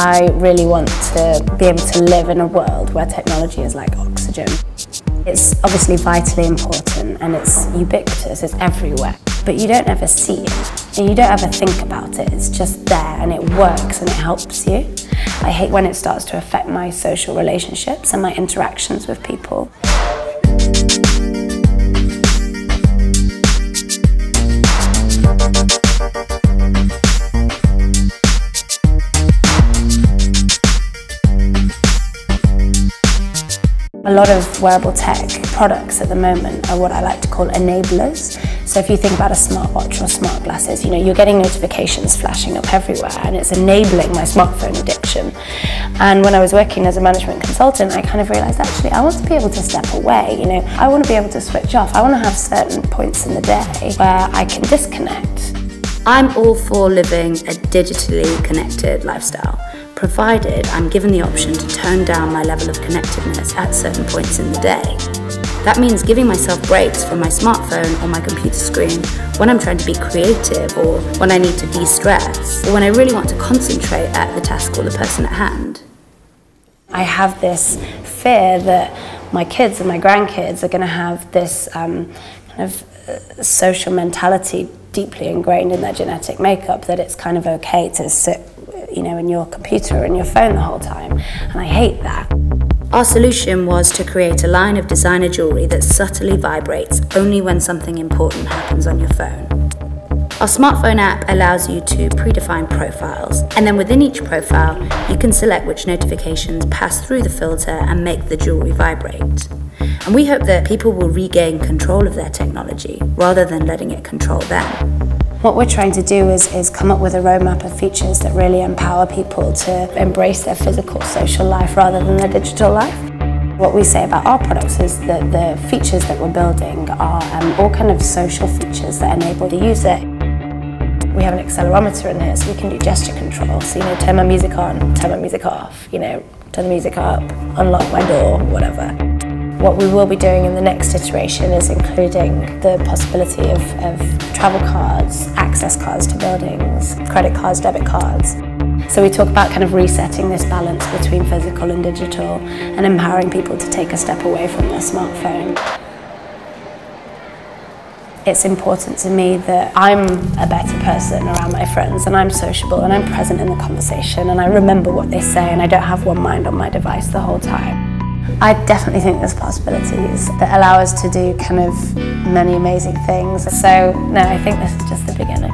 I really want to be able to live in a world where technology is like oxygen. It's obviously vitally important and it's ubiquitous, it's everywhere, but you don't ever see it and you don't ever think about it. It's just there and it works and it helps you. I hate when it starts to affect my social relationships and my interactions with people. A lot of wearable tech products at the moment are what I like to call enablers. So if you think about a smartwatch or smart glasses, you know, you're getting notifications flashing up everywhere and it's enabling my smartphone addiction. And when I was working as a management consultant, I kind of realized actually I want to be able to step away, you know, I want to be able to switch off. I want to have certain points in the day where I can disconnect. I'm all for living a digitally connected lifestyle provided I'm given the option to tone down my level of connectedness at certain points in the day. That means giving myself breaks from my smartphone or my computer screen when I'm trying to be creative or when I need to de-stress or when I really want to concentrate at the task or the person at hand. I have this fear that my kids and my grandkids are going to have this um, kind of uh, social mentality deeply ingrained in their genetic makeup that it's kind of okay to sit you know, in your computer and your phone the whole time. And I hate that. Our solution was to create a line of designer jewellery that subtly vibrates only when something important happens on your phone. Our smartphone app allows you to predefine profiles, and then within each profile, you can select which notifications pass through the filter and make the jewellery vibrate. And we hope that people will regain control of their technology rather than letting it control them. What we're trying to do is, is come up with a roadmap of features that really empower people to embrace their physical social life rather than their digital life. What we say about our products is that the features that we're building are um, all kind of social features that enable the user. We have an accelerometer in here so we can do gesture control. So, you know, turn my music on, turn my music off, you know, turn the music up, unlock my door, whatever. What we will be doing in the next iteration is including the possibility of, of travel cards, access cards to buildings, credit cards, debit cards. So we talk about kind of resetting this balance between physical and digital and empowering people to take a step away from their smartphone. It's important to me that I'm a better person around my friends and I'm sociable and I'm present in the conversation and I remember what they say and I don't have one mind on my device the whole time. I definitely think there's possibilities that allow us to do kind of many amazing things. So no, I think this is just the beginning.